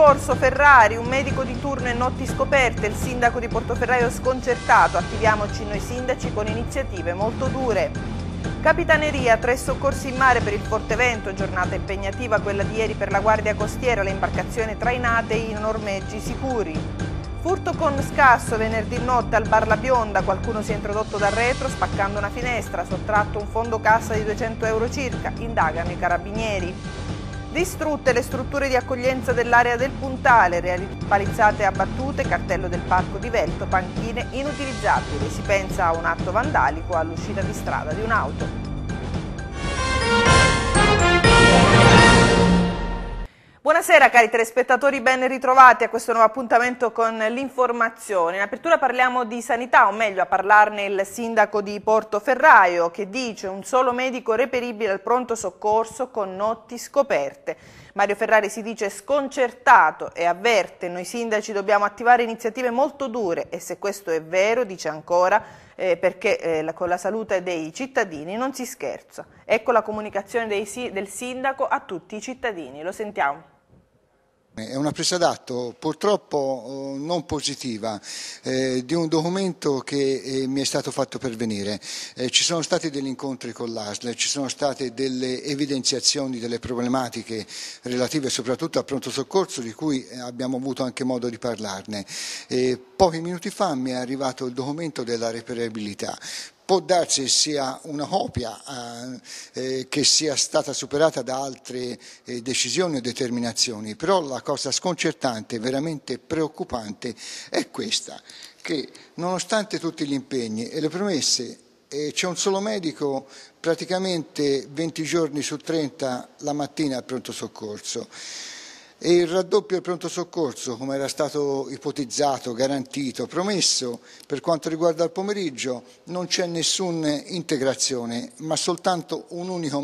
Soccorso, Ferrari, un medico di turno e notti scoperte, il sindaco di Portoferraio sconcertato, attiviamoci noi sindaci con iniziative molto dure. Capitaneria, tre soccorsi in mare per il forte vento, giornata impegnativa quella di ieri per la Guardia Costiera, le imbarcazioni trainate in ormeggi sicuri. Furto con scasso venerdì notte al Bar La Bionda, qualcuno si è introdotto dal retro spaccando una finestra, sottratto un fondo cassa di 200 euro circa, indagano i carabinieri. Distrutte le strutture di accoglienza dell'area del Puntale, palizzate abbattute, cartello del parco di Velto, panchine inutilizzabili. Si pensa a un atto vandalico all'uscita di strada di un'auto. Buonasera cari telespettatori, ben ritrovati a questo nuovo appuntamento con l'informazione. In apertura parliamo di sanità, o meglio a parlarne il sindaco di Portoferraio che dice un solo medico reperibile al pronto soccorso con notti scoperte. Mario Ferrari si dice sconcertato e avverte noi sindaci dobbiamo attivare iniziative molto dure e se questo è vero, dice ancora, eh, perché eh, con la salute dei cittadini non si scherza. Ecco la comunicazione dei, del sindaco a tutti i cittadini, lo sentiamo. È una presa d'atto purtroppo eh, non positiva eh, di un documento che eh, mi è stato fatto pervenire. Eh, ci sono stati degli incontri con l'ASL, ci sono state delle evidenziazioni delle problematiche relative soprattutto al pronto soccorso di cui eh, abbiamo avuto anche modo di parlarne. pochi minuti fa mi è arrivato il documento della reperibilità può darsi sia una copia eh, eh, che sia stata superata da altre eh, decisioni o determinazioni, però la cosa sconcertante, veramente preoccupante è questa, che nonostante tutti gli impegni e le promesse eh, c'è un solo medico praticamente 20 giorni su 30 la mattina al pronto soccorso. E il raddoppio del pronto soccorso, come era stato ipotizzato, garantito, promesso, per quanto riguarda il pomeriggio, non c'è nessuna integrazione, ma soltanto un unico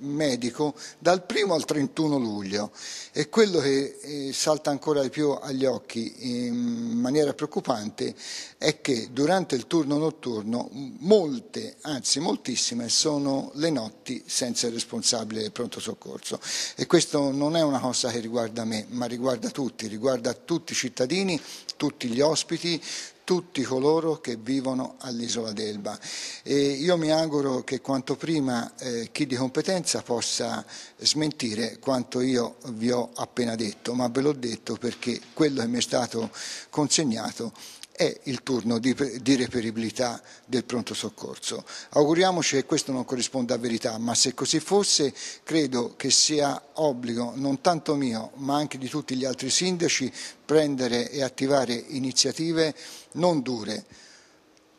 medico dal 1 al 31 luglio. E quello che eh, salta ancora di più agli occhi in maniera preoccupante è che durante il turno notturno molte, anzi moltissime, sono le notti senza il responsabile del pronto soccorso. E questo non è una cosa che riguarda riguarda me, ma riguarda tutti, riguarda tutti i cittadini, tutti gli ospiti, tutti coloro che vivono all'isola d'Elba. E io mi auguro che quanto prima eh, chi di competenza possa smentire quanto io vi ho appena detto, ma ve l'ho detto perché quello che mi è stato consegnato è il turno di, di, reperibilità del pronto soccorso. Auguriamoci che questo non corrisponda a verità, ma se così fosse credo che sia obbligo non tanto mio ma anche di tutti gli altri sindaci prendere e attivare iniziative non dure,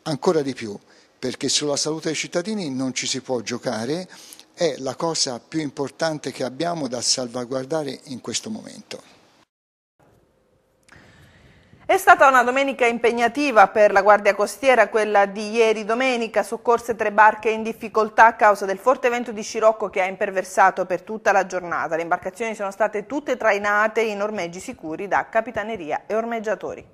ancora di più, perché sulla salute dei cittadini non ci si può giocare, è la cosa più importante che abbiamo da salvaguardare in questo momento. È stata una domenica impegnativa per la Guardia Costiera, quella di ieri domenica, soccorse tre barche in difficoltà a causa del forte vento di scirocco che ha imperversato per tutta la giornata. Le imbarcazioni sono state tutte trainate in ormeggi sicuri da capitaneria e ormeggiatori.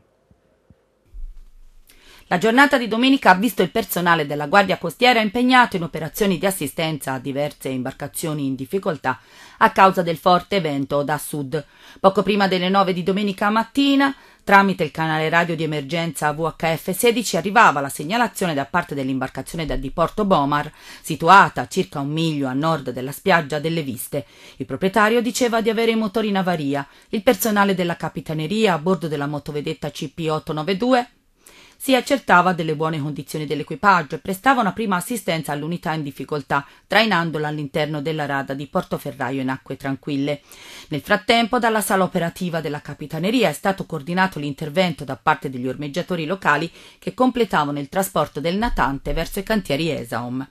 La giornata di domenica ha visto il personale della Guardia Costiera impegnato in operazioni di assistenza a diverse imbarcazioni in difficoltà a causa del forte vento da sud. Poco prima delle nove di domenica mattina Tramite il canale radio di emergenza VHF 16 arrivava la segnalazione da parte dell'imbarcazione da Diporto Bomar, situata a circa un miglio a nord della spiaggia delle Viste. Il proprietario diceva di avere i motori in avaria. Il personale della capitaneria a bordo della motovedetta CP892 si accertava delle buone condizioni dell'equipaggio e prestava una prima assistenza all'unità in difficoltà, trainandola all'interno della rada di Portoferraio in acque tranquille. Nel frattempo, dalla sala operativa della Capitaneria è stato coordinato l'intervento da parte degli ormeggiatori locali che completavano il trasporto del natante verso i cantieri Esaom.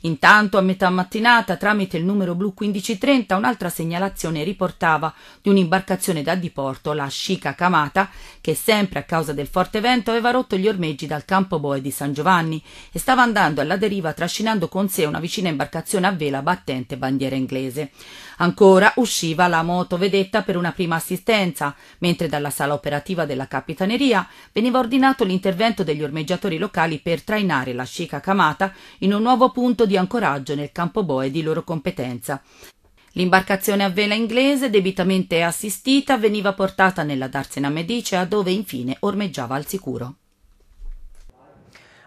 Intanto, a metà mattinata, tramite il numero blu 1530, un'altra segnalazione riportava di un'imbarcazione da diporto, la Shika Kamata, che sempre a causa del forte vento aveva rotto gli ormeggi dal campo boe di San Giovanni e stava andando alla deriva trascinando con sé una vicina imbarcazione a vela battente bandiera inglese. Ancora usciva la motovedetta per una prima assistenza, mentre dalla sala operativa della capitaneria veniva ordinato l'intervento degli ormeggiatori locali per trainare la Shika Kamata in un nuovo punto di ancoraggio nel campo boe di loro competenza. L'imbarcazione a vela inglese, debitamente assistita, veniva portata nella Darsena Medicea, dove infine ormeggiava al sicuro.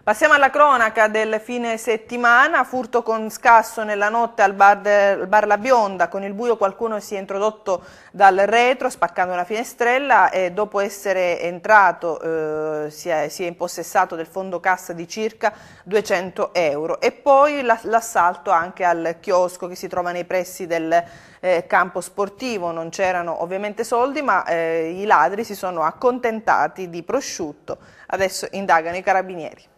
Passiamo alla cronaca del fine settimana, furto con scasso nella notte al bar, de, bar, La Bionda, con il buio qualcuno si è introdotto dal retro spaccando una finestrella e dopo essere entrato eh, si, è, si, è, impossessato del fondo cassa di circa 200 euro. E poi l'assalto anche al chiosco che si trova nei pressi del eh, campo sportivo, non c'erano ovviamente soldi ma eh, i ladri si sono accontentati di prosciutto, adesso indagano i carabinieri.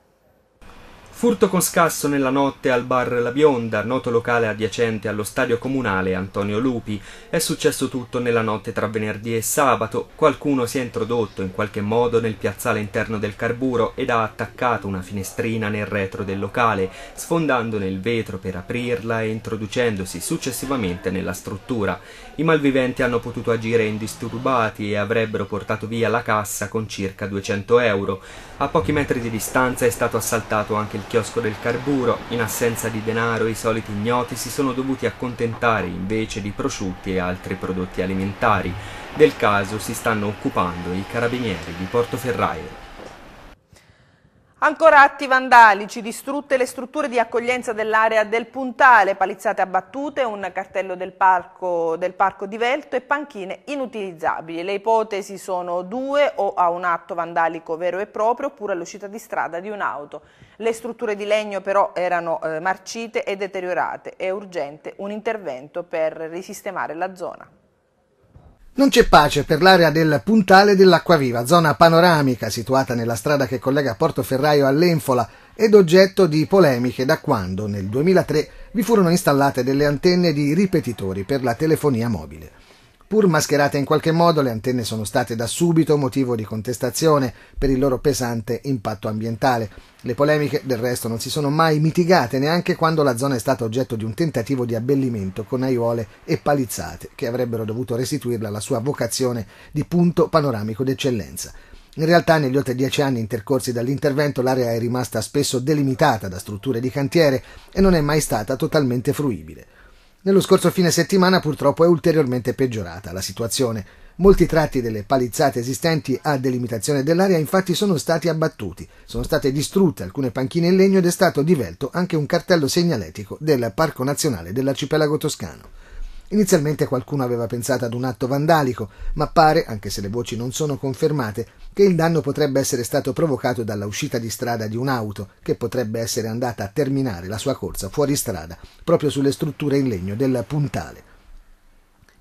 Furto con scasso nella notte al bar La Bionda, noto locale adiacente allo stadio comunale Antonio Lupi. È successo tutto nella notte tra venerdì e sabato. Qualcuno si è introdotto in qualche modo nel piazzale interno del carburo ed ha attaccato una finestrina nel retro del locale, sfondandone il vetro per aprirla e introducendosi successivamente nella struttura. I malviventi hanno potuto agire indisturbati e avrebbero portato via la cassa con circa 200 euro. A pochi metri di distanza è stato assaltato anche il chiosco del carburo, in assenza di denaro i soliti ignoti si sono dovuti accontentare invece di prosciutti e altri prodotti alimentari. Del caso si stanno occupando i carabinieri di Portoferraio. Ancora atti vandalici, distrutte le strutture di accoglienza dell'area del Puntale, palizzate abbattute, un cartello del parco, del parco di Velto e panchine inutilizzabili. Le ipotesi sono due, o a un atto vandalico vero e proprio, oppure all'uscita di strada di un'auto. Le strutture di legno però erano eh, marcite e deteriorate. È urgente un intervento per risistemare la zona. Non c'è pace per l'area del Puntale dell'Acquaviva, zona panoramica situata nella strada che collega Portoferraio all'Enfola ed oggetto di polemiche da quando, nel 2003, vi furono installate delle antenne di ripetitori per la telefonia mobile. Pur mascherate in qualche modo, le antenne sono state da subito motivo di contestazione per il loro pesante impatto ambientale. Le polemiche, del resto, non si sono mai mitigate neanche quando la zona è stata oggetto di un tentativo di abbellimento con aiuole e palizzate che avrebbero dovuto restituirla alla sua vocazione di punto panoramico d'eccellenza. In realtà, negli oltre dieci anni intercorsi dall'intervento, l'area è rimasta spesso delimitata da strutture di cantiere e non è mai stata totalmente fruibile. Nello scorso fine settimana purtroppo è ulteriormente peggiorata la situazione. Molti tratti delle palizzate esistenti a delimitazione dell'area infatti sono stati abbattuti, sono state distrutte alcune panchine in legno ed è stato divelto anche un cartello segnaletico del Parco Nazionale dell'Arcipelago Toscano. Inizialmente qualcuno aveva pensato ad un atto vandalico, ma pare, anche se le voci non sono confermate, che il danno potrebbe essere stato provocato dalla uscita di strada di un'auto che potrebbe essere andata a terminare la sua corsa fuori strada, proprio sulle strutture in legno del puntale.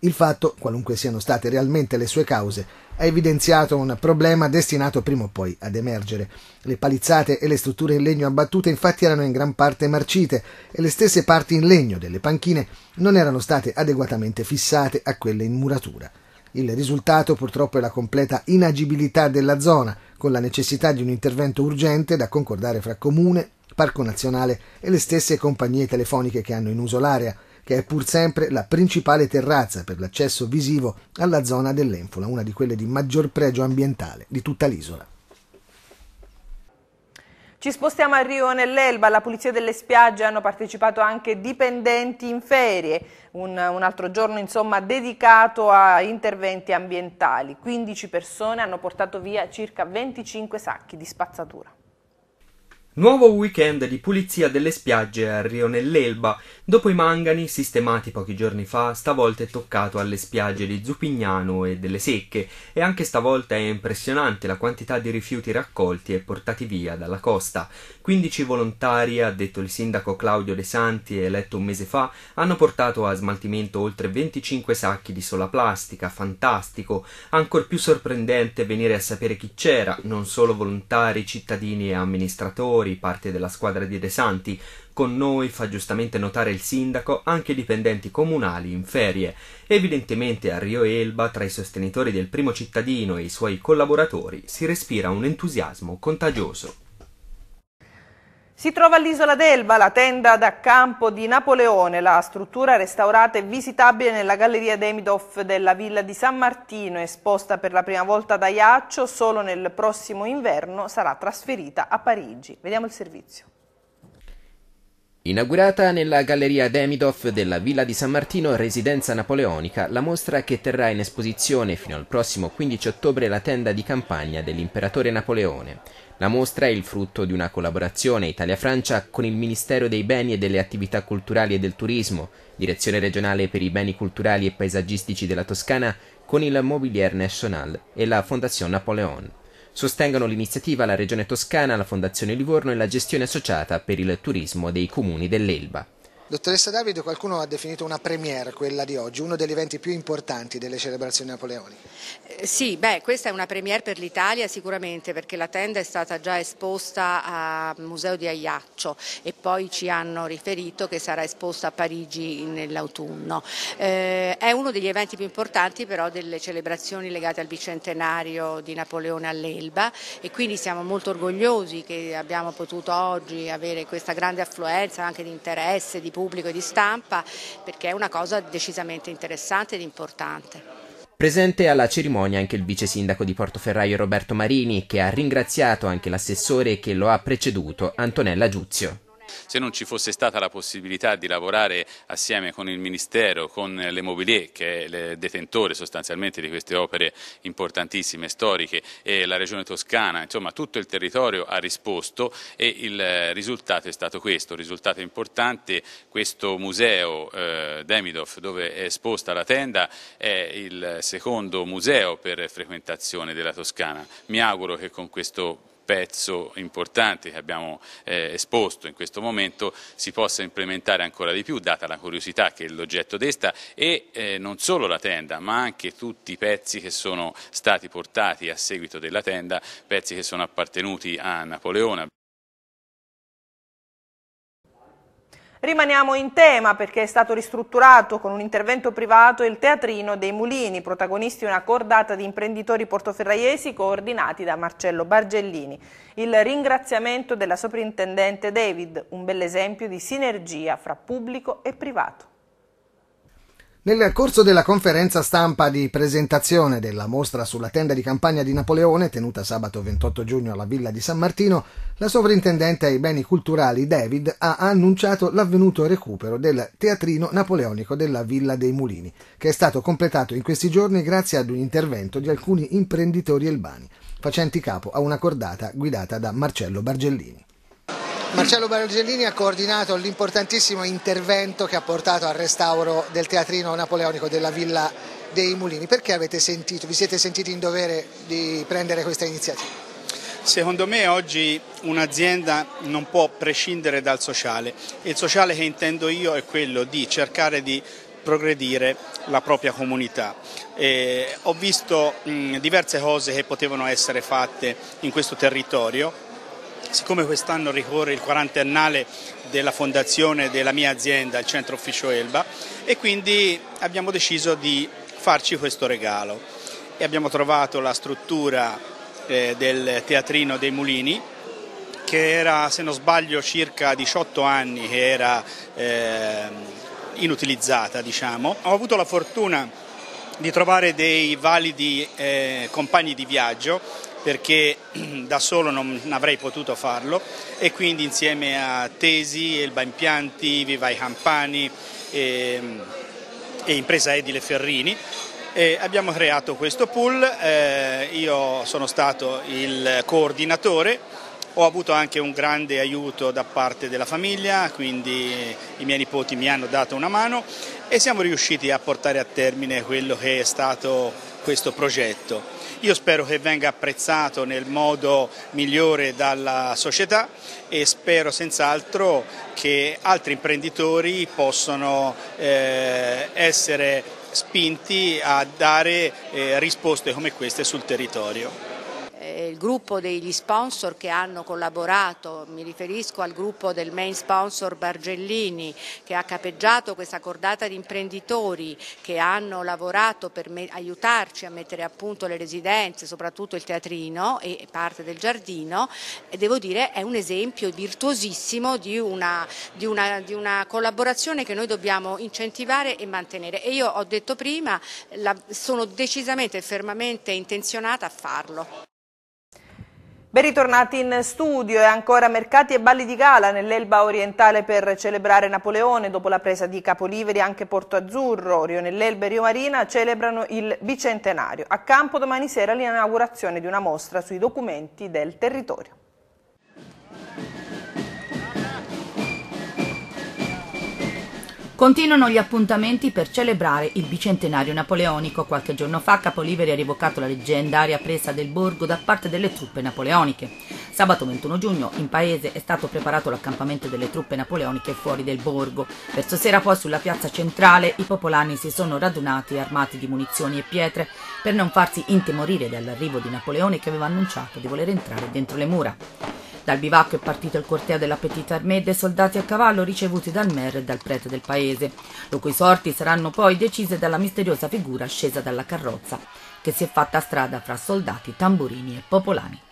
Il fatto, qualunque siano state realmente le sue cause, ha evidenziato un problema destinato prima o poi ad emergere. Le palizzate e le strutture in legno abbattute infatti erano in gran parte marcite e le stesse parti in legno delle panchine non erano state adeguatamente fissate a quelle in muratura. Il risultato purtroppo è la completa inagibilità della zona, con la necessità di un intervento urgente da concordare fra Comune, Parco Nazionale e le stesse compagnie telefoniche che hanno in uso l'area, che è pur sempre la principale terrazza per l'accesso visivo alla zona dell'Enfola, una di quelle di maggior pregio ambientale di tutta l'isola. Ci spostiamo a Rio nell'Elba, alla pulizia delle spiagge hanno partecipato anche dipendenti in ferie, un, un, altro giorno insomma dedicato a interventi ambientali. 15 persone hanno portato via circa 25 sacchi di spazzatura. Nuovo weekend di pulizia delle spiagge a Rio nell'Elba. Dopo i mangani sistemati pochi giorni fa, stavolta è toccato alle spiagge di Zupignano e delle Secche e anche stavolta è impressionante la quantità di rifiuti raccolti e portati via dalla costa. 15 volontari, ha detto il sindaco Claudio De Santi, eletto un mese fa, hanno portato a smaltimento oltre 25 sacchi di sola plastica, fantastico. Ancor più sorprendente venire a sapere chi c'era, non solo volontari, cittadini e amministratori, giocatori, parte della squadra di De Santi. Con noi, fa giustamente notare il sindaco, anche dipendenti comunali in ferie. Evidentemente a Rio Elba, tra i sostenitori del primo cittadino e i suoi collaboratori, si respira un entusiasmo contagioso. Si trova all'isola d'Elba la tenda da campo di Napoleone, la struttura restaurata e visitabile nella galleria Demidov della villa di San Martino, esposta per la prima volta da Iaccio, solo nel prossimo inverno sarà trasferita a Parigi. Vediamo il servizio. Inaugurata nella Galleria Demidov della Villa di San Martino, residenza napoleonica, la mostra che terrà in esposizione fino al prossimo 15 ottobre la tenda di campagna dell'imperatore Napoleone. La mostra è il frutto di una collaborazione Italia-Francia con il Ministero dei Beni e delle Attività Culturali e del Turismo, Direzione regionale per i beni culturali e paesaggistici della Toscana, con il Mobilier National e la Fondazione Napoleon. Sostengono l'iniziativa la Regione Toscana, la Fondazione Livorno e la gestione associata per il turismo dei comuni dell'Elba. Dottoressa Davide, qualcuno ha definito una premiere quella di oggi, uno degli eventi più importanti delle celebrazioni napoleoniche. Eh, sì, beh, questa è una premiere per l'Italia sicuramente perché la tenda è stata già esposta al Museo di Aiaccio e poi ci hanno riferito che sarà esposta a Parigi nell'autunno. Eh, è uno degli eventi più importanti però delle celebrazioni legate al bicentenario di Napoleone all'Elba e quindi siamo molto orgogliosi che abbiamo potuto oggi avere questa grande affluenza anche di interesse, di pubblico e di stampa perché è una cosa decisamente interessante ed importante. Presente alla cerimonia anche il vice sindaco di Portoferraio Roberto Marini, che ha ringraziato anche l'assessore che lo ha preceduto, Antonella Giuzio. Se non ci fosse stata la possibilità di lavorare assieme con il Ministero, con le Mobilier, che è il detentore sostanzialmente di queste opere importantissime, storiche, e la Regione Toscana, insomma tutto il territorio ha risposto e il risultato è stato questo, un risultato importante, questo museo eh, Demidov dove è esposta la tenda è il secondo museo per frequentazione della Toscana. Mi auguro che con questo pezzo importante che abbiamo eh, esposto in questo momento si possa implementare ancora di più, data la curiosità che l'oggetto desta e eh, non solo la tenda, ma anche tutti i pezzi che sono stati portati a seguito della tenda, pezzi che sono appartenuti a Napoleone. Rimaniamo in tema perché è stato ristrutturato con un intervento privato il Teatrino dei Mulini, protagonisti una cordata di imprenditori portoferraiesi coordinati da Marcello Bargellini. Il ringraziamento della soprintendente David, un bell'esempio di sinergia fra pubblico e privato. Nel corso della conferenza stampa di presentazione della mostra sulla tenda di campagna di Napoleone, tenuta sabato 28 giugno alla Villa di San Martino, la sovrintendente ai beni culturali David ha annunciato l'avvenuto recupero del teatrino napoleonico della Villa dei Mulini, che è stato completato in questi giorni grazie ad un intervento di alcuni imprenditori elbani, facenti capo a una cordata guidata da Marcello Bargellini. Marcello Bargellini ha coordinato l'importantissimo intervento che ha portato al restauro del teatrino napoleonico della Villa dei Mulini. Perché sentito, vi siete sentiti in dovere di prendere questa iniziativa? Secondo me oggi un'azienda non può prescindere dal sociale. Il sociale che intendo io è quello di cercare di progredire la propria comunità. Eh, ho visto mh, diverse cose che potevano essere fatte in questo territorio Siccome quest'anno ricorre il quarantennale della fondazione della mia azienda, il Centro Ufficio Elba, e quindi abbiamo deciso di farci questo regalo. E abbiamo trovato la struttura eh, del teatrino dei mulini, che era, se non sbaglio, circa 18 anni che era eh, inutilizzata, diciamo. Ho avuto la fortuna di trovare dei validi eh, compagni di viaggio perché da solo non avrei potuto farlo e quindi insieme a Tesi, Elba Impianti, Viva i Campani e, e Impresa Edile Ferrini e abbiamo creato questo pool, eh, io sono stato il coordinatore, ho avuto anche un grande aiuto da parte della famiglia, quindi i miei nipoti mi hanno dato una mano e siamo riusciti a portare a termine quello che è stato questo progetto. Io spero che venga apprezzato nel modo migliore dalla società e spero senz'altro che altri imprenditori possano eh, essere spinti a dare eh, risposte come queste sul territorio il gruppo degli sponsor che hanno collaborato, mi riferisco al gruppo del main sponsor Bargellini che ha capeggiato questa cordata di imprenditori che hanno lavorato per aiutarci a mettere a punto le residenze, soprattutto il teatrino e parte del giardino, e devo dire è un esempio virtuosissimo di una, di, una, di una, collaborazione che noi dobbiamo incentivare e mantenere e io ho detto prima la, sono decisamente e fermamente intenzionata a farlo. Ben ritornati in studio e ancora mercati e balli di gala nell'Elba orientale per celebrare Napoleone. Dopo la presa di Capoliveri anche Porto Azzurro, Rio nell'Elba e Rio Marina celebrano il bicentenario. A campo domani sera l'inaugurazione di una mostra sui documenti del territorio. Continuano gli appuntamenti per celebrare il bicentenario napoleonico. Qualche giorno fa Capoliveri ha rivocato la leggendaria presa del borgo da parte delle truppe napoleoniche. Sabato 21 giugno in paese è stato preparato l'accampamento delle truppe napoleoniche fuori del borgo. Verso sera poi sulla piazza centrale i popolani si sono radunati armati di munizioni e pietre per non farsi intimorire dall'arrivo di Napoleone che aveva annunciato di voler entrare dentro le mura. Dal bivacco è partito il corteo della Petite Armée dei soldati a cavallo ricevuti dal maire e dal prete del paese, le cui sorti saranno poi decise dalla misteriosa figura scesa dalla carrozza, che si è fatta strada fra soldati, tamburini e popolani.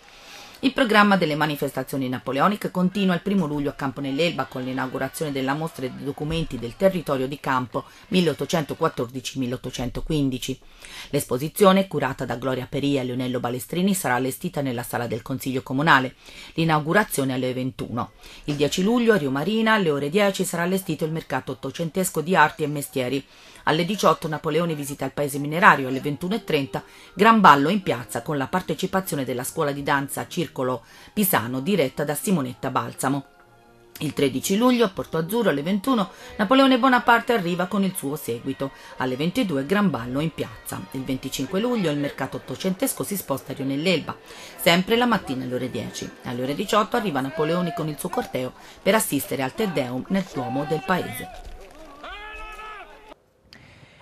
Il programma delle manifestazioni napoleoniche continua il primo luglio a Campo nell'Elba con l'inaugurazione della mostra dei documenti del territorio di campo 1814-1815. L'esposizione, curata da Gloria Peria e Leonello Balestrini, sarà allestita nella sala del Consiglio Comunale. L'inaugurazione alle 21. Il 10 luglio a Rio Marina alle ore 10 sarà allestito il mercato ottocentesco di arti e mestieri. Alle 18 Napoleone visita il paese minerario, alle 21.30 gran ballo in piazza con la partecipazione della scuola di danza Circolo Pisano diretta da Simonetta Balsamo. Il 13 luglio a Porto Azzurro alle 21 Napoleone Bonaparte arriva con il suo seguito. Alle 22 gran ballo in piazza. Il 25 luglio il mercato ottocentesco si sposta a Rio nell'Elba, sempre la mattina alle ore 10. Alle ore 18 arriva Napoleone con il suo corteo per assistere al Te Deum nel Duomo del paese.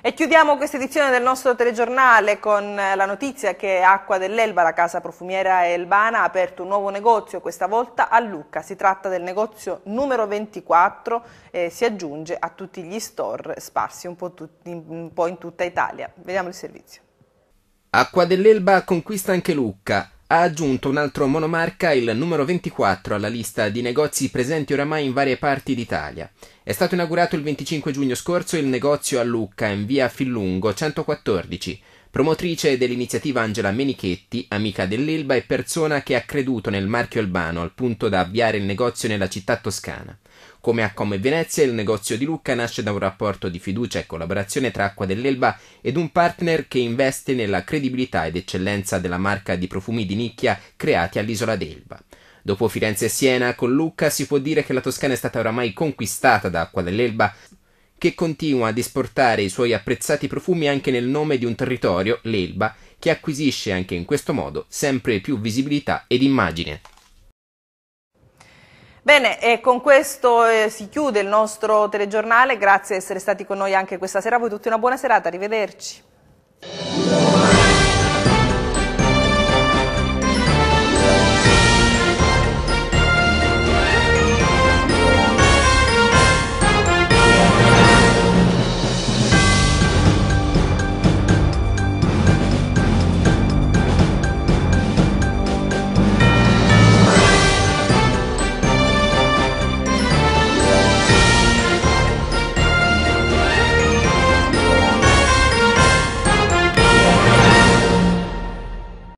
E chiudiamo questa edizione del nostro telegiornale con eh, la notizia che Acqua dell'Elba, la casa profumiera elbana, ha aperto un nuovo negozio, questa volta a Lucca. Si tratta del negozio numero 24 e si aggiunge a tutti gli store sparsi un po', tutti, un po' in tutta Italia. Vediamo il servizio. Acqua dell'Elba conquista anche Lucca ha aggiunto un altro monomarca, il numero 24, alla lista di negozi presenti oramai in varie parti d'Italia. È stato inaugurato il 25 giugno scorso il negozio a Lucca, in via Fillungo 114. Promotrice dell'iniziativa Angela Menichetti, amica dell'Elba e persona che ha creduto nel marchio albano al punto da avviare il negozio nella città toscana. Come a Come Venezia, il negozio di Lucca nasce da un rapporto di fiducia e collaborazione tra Acqua dell'Elba ed un partner che investe nella credibilità ed eccellenza della marca di profumi di nicchia creati all'isola d'Elba. Dopo Firenze e Siena, con Lucca si può dire che la Toscana è stata oramai conquistata da Acqua dell'Elba, che continua ad esportare i suoi apprezzati profumi anche nel nome di un territorio, l'Elba, che acquisisce anche in questo modo sempre più visibilità ed immagine. Bene, e con questo eh, si chiude il nostro telegiornale, grazie di essere stati con noi anche questa sera, a voi tutti una buona serata, arrivederci.